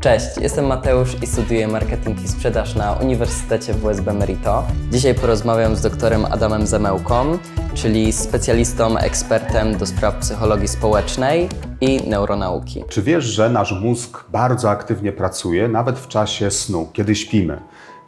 Cześć, jestem Mateusz i studiuję marketing i sprzedaż na Uniwersytecie WSB Merito. Dzisiaj porozmawiam z doktorem Adamem Zamełką, czyli specjalistą, ekspertem do spraw psychologii społecznej i neuronauki. Czy wiesz, że nasz mózg bardzo aktywnie pracuje nawet w czasie snu, kiedy śpimy?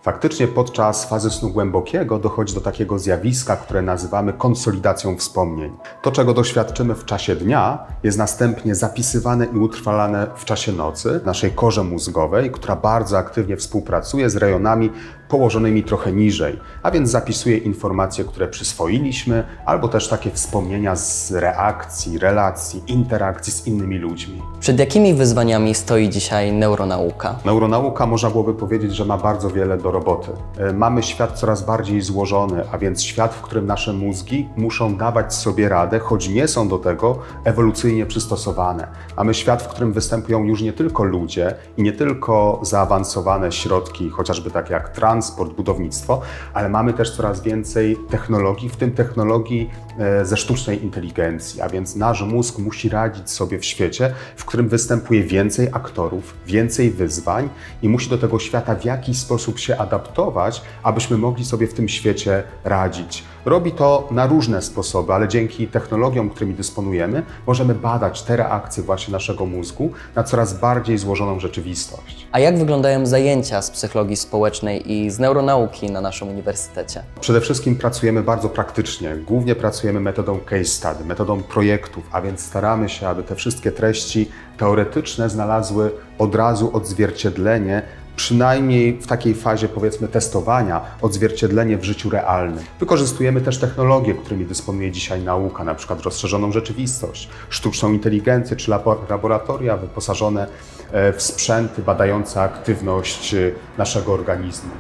Faktycznie podczas fazy snu głębokiego dochodzi do takiego zjawiska, które nazywamy konsolidacją wspomnień. To, czego doświadczymy w czasie dnia, jest następnie zapisywane i utrwalane w czasie nocy w naszej korze mózgowej, która bardzo aktywnie współpracuje z rejonami położonymi trochę niżej, a więc zapisuje informacje, które przyswoiliśmy, albo też takie wspomnienia z reakcji, relacji, interakcji z innymi ludźmi. Przed jakimi wyzwaniami stoi dzisiaj neuronauka? Neuronauka można byłoby powiedzieć, że ma bardzo wiele do roboty. E, Mamy świat coraz bardziej złożony, a więc świat, w którym nasze mózgi muszą dawać sobie radę, choć nie są do tego ewolucyjnie przystosowane. Mamy świat, w którym występują już nie tylko ludzie i nie tylko zaawansowane środki, chociażby takie jak transport, budownictwo, ale mamy też coraz więcej technologii, w tym technologii e, ze sztucznej inteligencji, a więc nasz mózg musi radzić sobie w świecie, w którym występuje więcej aktorów, więcej wyzwań i musi do tego świata w jakiś sposób się adaptować, abyśmy mogli sobie w tym świecie radzić. Robi to na różne sposoby, ale dzięki technologiom, którymi dysponujemy, możemy badać te reakcje właśnie naszego mózgu na coraz bardziej złożoną rzeczywistość. A jak wyglądają zajęcia z psychologii społecznej i z neuronauki na naszym uniwersytecie? Przede wszystkim pracujemy bardzo praktycznie. Głównie pracujemy metodą case study, metodą projektów, a więc staramy się, aby te wszystkie treści teoretyczne znalazły od razu odzwierciedlenie przynajmniej w takiej fazie powiedzmy testowania, odzwierciedlenie w życiu realnym. Wykorzystujemy też technologie, którymi dysponuje dzisiaj nauka, na przykład rozszerzoną rzeczywistość, sztuczną inteligencję czy labo- laboratoria wyposażone e, w sprzęty badające aktywność e, naszego organizmu.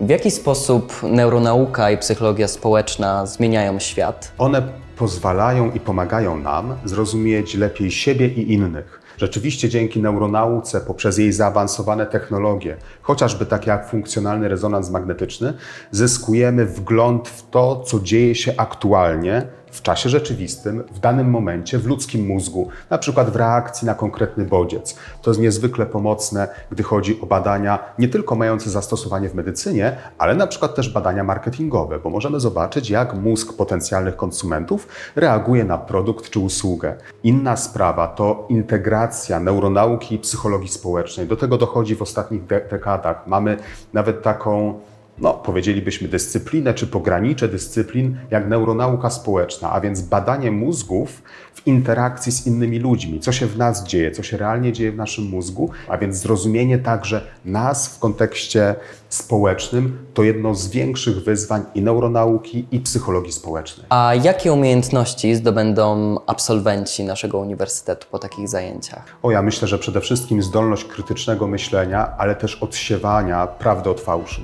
W jaki sposób neuronauka i psychologia społeczna zmieniają świat? One pozwalają i pomagają nam zrozumieć lepiej siebie i innych. Rzeczywiście dzięki neuronauce, poprzez jej zaawansowane technologie, chociażby takie jak funkcjonalny rezonans magnetyczny, zyskujemy wgląd w to, co dzieje się aktualnie w czasie rzeczywistym, w danym momencie w ludzkim mózgu, na przykład w reakcji na konkretny bodziec. To jest niezwykle pomocne, gdy chodzi o badania nie tylko mające zastosowanie w medycynie, ale na przykład też badania marketingowe, bo możemy zobaczyć, jak mózg potencjalnych konsumentów reaguje na produkt czy usługę. Inna sprawa to integracja neuronauki i psychologii społecznej. Do tego dochodzi w ostatnich de- dekadach. Mamy nawet taką no, powiedzielibyśmy dyscyplinę czy pogranicze dyscyplin jak neuronauka społeczna, a więc badanie mózgów w interakcji z innymi ludźmi, co się w nas dzieje, co się realnie dzieje w naszym mózgu, a więc zrozumienie także nas w kontekście społecznym to jedno z większych wyzwań i neuronauki i psychologii społecznej. A jakie umiejętności zdobędą absolwenci naszego uniwersytetu po takich zajęciach? O, ja myślę, że przede wszystkim zdolność krytycznego myślenia, ale też odsiewania prawdy od fałszu.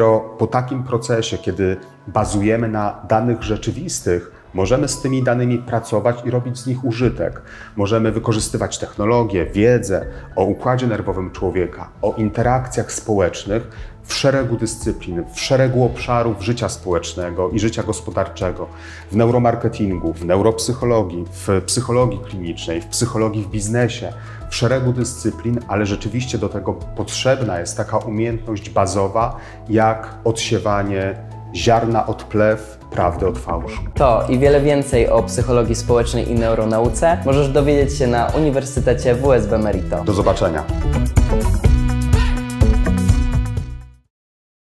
Dopiero po takim procesie, kiedy bazujemy na danych rzeczywistych, Możemy z tymi danymi pracować i robić z nich użytek. Możemy wykorzystywać technologię, wiedzę o układzie nerwowym człowieka, o interakcjach społecznych w szeregu dyscyplin, w szeregu obszarów życia społecznego i życia gospodarczego, w neuromarketingu, w neuropsychologii, w psychologii klinicznej, w psychologii w biznesie, w szeregu dyscyplin, ale rzeczywiście do tego potrzebna jest taka umiejętność bazowa, jak odsiewanie ziarna od plew, prawdy od fałszu. To i wiele więcej o psychologii społecznej i neuronauce możesz dowiedzieć się na Uniwersytecie WSB Merito. Do zobaczenia.